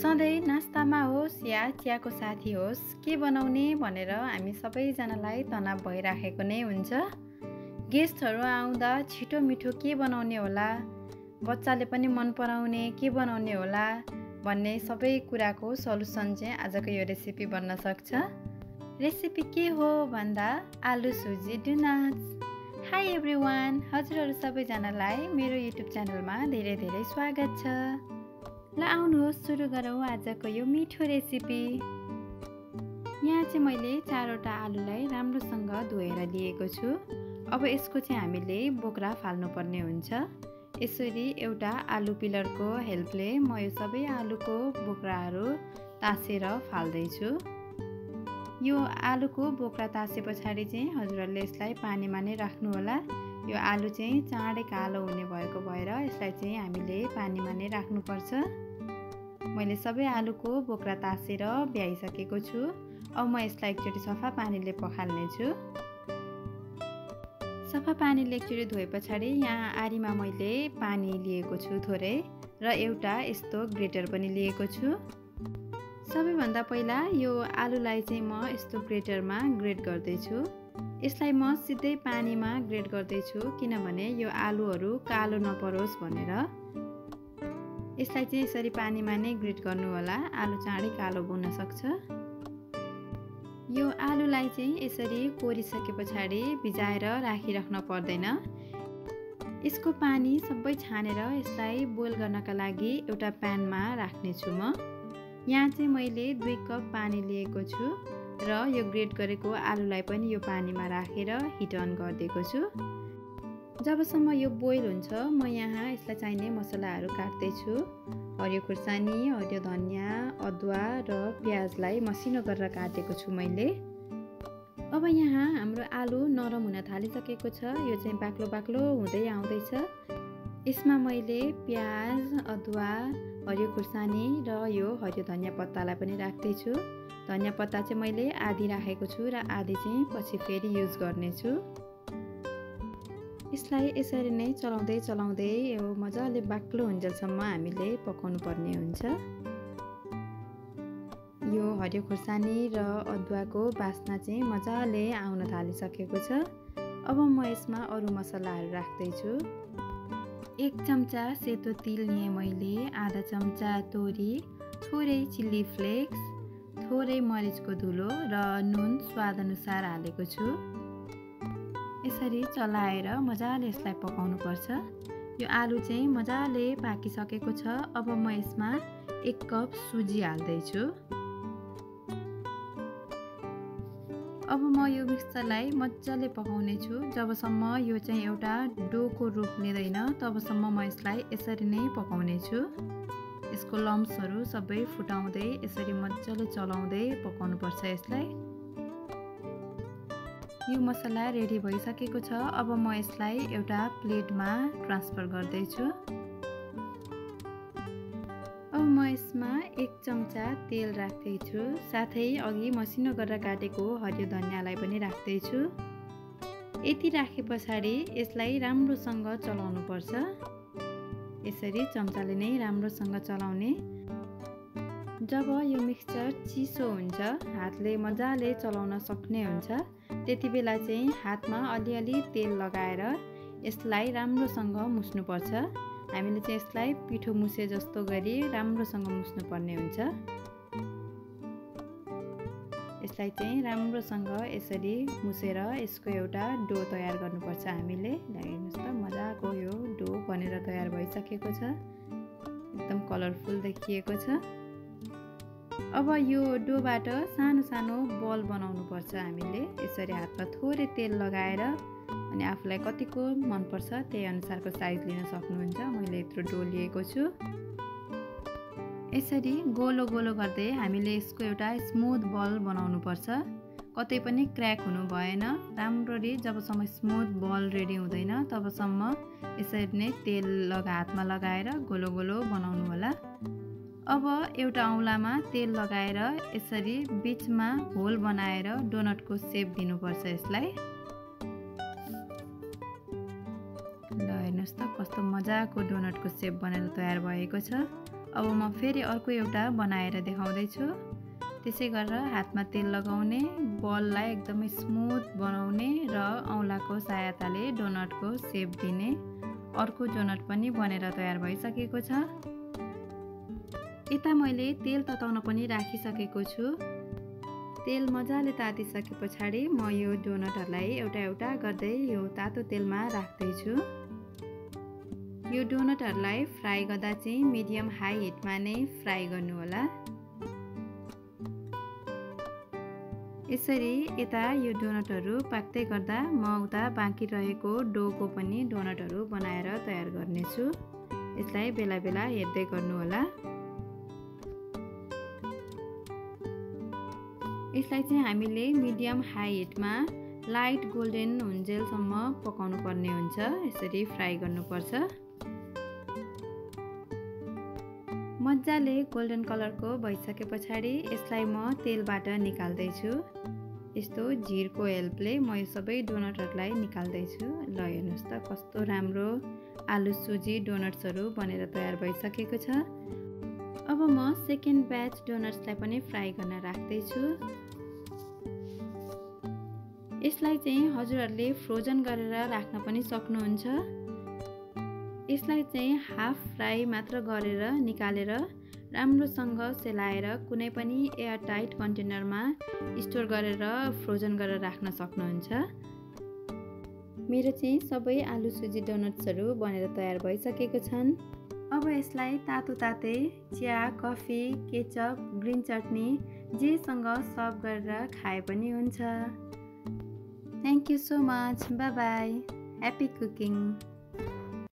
सधैँ नास्तामा होस् या चियाको साथी होस् के बनाउने भनेर हामी सबैजनालाई तनाव भइराखेको नै हुन्छ। गेस्टहरू आउँदा छिटो मिठो के बनाउने होला बच्चाले पनि मन पराउने के बनाउने होला भन्ने सबै कुराको सल्युसन चाहिँ आजको यो रेसिपी बन्न सक्छ। रेसिपी के हो भन्दा आलु सुजी डुनाच हाई एभ्री वान हजुरहरू सबैजनालाई मेरो युट्युब च्यानलमा धेरै धेरै स्वागत छ। ल आउनुहोस् सुरु गरौँ आजको यो मिठो रेसिपी। यहाँ चाहिँ मैले चारवटा आलुलाई राम्रोसँग धोएर लिएको छु। अब यसको चाहिँ हामीले बोक्रा फाल्नुपर्ने हुन्छ। यसरी एउटा आलु पिलरको हेल्पले म यो सबै आलुको बोक्राहरू तासेर फाल्दैछु। यो आलुको बोक्रा तासे पछाडि चाहिँ हजुरहरूले यसलाई पानीमा नै राख्नुहोला। यो आलु चाहिँ चाँडै कालो हुने भएको भएर यसलाई चाहिँ हामीले पानीमा नै राख्नुपर्छ। मैले सबै आलुको बोक्रा तासेर भ्याइसकेको छु। अब म यसलाई एकचोटि सफा पानीले पखाल्नेछु। सफा पानीले एकचोटि धोए पछाडि यहाँ आरीमा मैले पानी लिएको छु थोरै र एउटा यस्तो ग्रेटर पनि लिएको छु। सबैभन्दा पहिला यो आलुलाई चाहिँ म यस्तो ग्रेटरमा ग्रेड गर्दैछु। यसलाई म सिधै पानीमा ग्रेड गर्दैछु किनभने यो आलुहरू कालो नपरोस् भनेर। यसलाई चाहिँ यसरी पानीमा नै ग्रिट गर्नु होला। आलु चाँडै कालो बुन्न सक्छ यो आलुलाई चाहिँ यसरी कोरिसके पछाडि भिजाएर राखिराख्न पर्दैन। यसको पानी सबै छानेर यसलाई बोइल गर्नका लागि एउटा प्यानमा राख्नेछु म। यहाँ चाहिँ मैले दुई कप पानी लिएको छु र यो ग्रेट गरेको आलुलाई पनि यो पानीमा राखेर हिट अन गरिदिएको छु। जबसम्म यो बोइल हुन्छ म यहाँ यसलाई चाहिने मसलाहरू काट्दैछु। हरियो खुर्सानी हरियो धनियाँ अदुवा र प्याजलाई मसिनो गरेर काटेको छु मैले। अब यहाँ हाम्रो आलु नरम हुन थालिसकेको छ यो चाहिँ बाक्लो बाक्लो हुँदै आउँदैछ। यसमा मैले प्याज अदुवा हरियो खुर्सानी र यो हरियो धनियाँ पत्तालाई पनि राख्दैछु। धनियाँ पत्ता चाहिँ मैले आधी राखेको छु र आधी चाहिँ पछि फेरि युज गर्नेछु। यसलाई यसरी नै चलाउँदै चलाउँदै यो मजाले बाक्लो हुन्जेलसम्म हामीले पकाउनु पर्ने हुन्छ। यो हरियो खोर्सानी र अदुवाको बास्ना चाहिँ मजाले आउन थालिसकेको छ। अब म यसमा अरू मसलाहरू राख्दैछु। एक चम्चा सेतो तिल लिएँ मैले आधा चम्चा तोरी थोरै चिल्ली फ्लेक्स थोरै मरिचको धुलो र नुन स्वादअनुसार हालेको छु। यसरी चलाएर मजाले यसलाई पकाउनु पर्छ यो आलु चाहिँ मजाले पाकिसकेको छ। अब म यसमा एक कप सुजी हाल्दैछु। अब म यो मिक्सचरलाई मजाले पकाउने छु। जबसम्म यो चाहिँ एउटा डोको रूप लिँदैन तबसम्म म यसलाई यसरी नै पकाउने छु। यसको लम्सहरू सबै फुटाउँदै यसरी मजाले चलाउँदै पकाउनुपर्छ यसलाई। यो मसला रेडी भइसकेको छ। अब म यसलाई एउटा प्लेटमा ट्रान्सफर गर्दैछु। अब म यसमा एक चम्चा तेल राख्दैछु। साथै अघि मसिनो गरेर काटेको हरियो धनियाँलाई पनि राख्दैछु। यति राखे पछाडि यसलाई राम्रोसँग चलाउनु पर्छ यसरी चम्चाले नै राम्रोसँग चलाउने जब यो मिक्सचर चिसो हुन्छ हातले मजाले चलाउन सक्ने हुन्छ त्यति बेला चाहिँ हातमा अलिअलि तेल लगाएर यसलाई राम्रोसँग मुस्नुपर्छ। हामीले चाहिँ यसलाई पिठो मुसे जस्तो गरी राम्रोसँग मुस्नुपर्ने हुन्छ। यसलाई चाहिँ राम्रोसँग यसरी मुसेर यसको एउटा डो तयार गर्नुपर्छ हामीले। हेर्नुहोस् त मजाको यो डो बनेर तयार भइसकेको छ। एकदम कलरफुल देखिएको छ। अब यो डोबाट सानो सानो बल बनाउनुपर्छ हामीले। यसरी हातमा थोरै तेल लगाएर अनि आफूलाई कतिको मनपर्छ त्यही अनुसारको साइज लिन सक्नुहुन्छ। मैले यत्रो डो लिएको छु। यसरी गोलो गोलो गर्दै हामीले यसको एउटा स्मुथ बल बनाउनुपर्छ। कतै पनि क्र्याक हुनु भएन। राम्ररी जबसम्म स्मुथ बल रेडी हुँदैन तबसम्म यसरी नै तेल लगा हातमा लगाएर गोलो गोलो बनाउनु होला अब एउटा औँलामा तेल लगाएर यसरी बिचमा होल बनाएर डोनटको सेप दिनुपर्छ यसलाई। ल हेर्नुहोस् त कस्तो मजाको डोनटको सेप बनेर तयार भएको छ। अब म फेरि अर्को एउटा बनाएर देखाउँदैछु। त्यसै गरेर हातमा तेल लगाउने बललाई एकदमै स्मुथ बनाउने र औँलाको सहायताले डोनटको सेप दिने अर्को डोनट पनि बनेर तयार भइसकेको छ। यता मैले तेल तताउन पनि राखिसकेको छु। तेल मजाले तातिसके पछाडि म यो डोनटहरूलाई एउटा एउटा गर्दै यो तातो तेलमा राख्दैछु। यो डोनटहरूलाई फ्राई गर्दा चाहिँ मिडियम हाई हिटमा नै फ्राई गर्नुहोला। यसरी यता यो डोनटहरू पाक्दै गर्दा म उता बाँकी रहेको डोको पनि डोनटहरू बनाएर तयार गर्नेछु। यसलाई बेला बेला हेर्दै गर्नुहोला। यसलाई चाहिँ हामीले मिडियम हाई हिटमा लाइट गोल्डन हुन्जेलसम्म पकाउनु पर्ने हुन्छ। यसरी फ्राई गर्नुपर्छ। मजाले गोल्डन कलरको भइसके पछाडि यसलाई म तेलबाट निकाल्दैछु। यस्तो झिरको हेल्पले म यो सबै डोनटहरूलाई निकाल्दैछु। ल हेर्नुहोस् त कस्तो राम्रो आलु सुजी डोनट्सहरू बनेर तयार भइसकेको छ। अब म सेकेन्ड ब्याच डोनट्सलाई पनि फ्राई गर्न राख्दैछु। यसलाई चाहिँ हजुरहरूले फ्रोजन गरेर राख्न पनि सक्नुहुन्छ। यसलाई चाहिँ हाफ फ्राई मात्र गरेर निकालेर राम्रोसँग सेलाएर कुनै पनि एयर टाइट कन्टेनरमा स्टोर गरेर फ्रोजन गरेर राख्न सक्नुहुन्छ। मेरो चाहिँ सबै आलु सुजी डोनट्सहरू बनेर तयार भइसकेको छन्। अब यसलाई तातो तातै चिया कफी केचप ग्रिन चटनी जेसँग सर्भ गरेर खाए पनि हुन्छ Thank you so much. Bye bye. Happy cooking.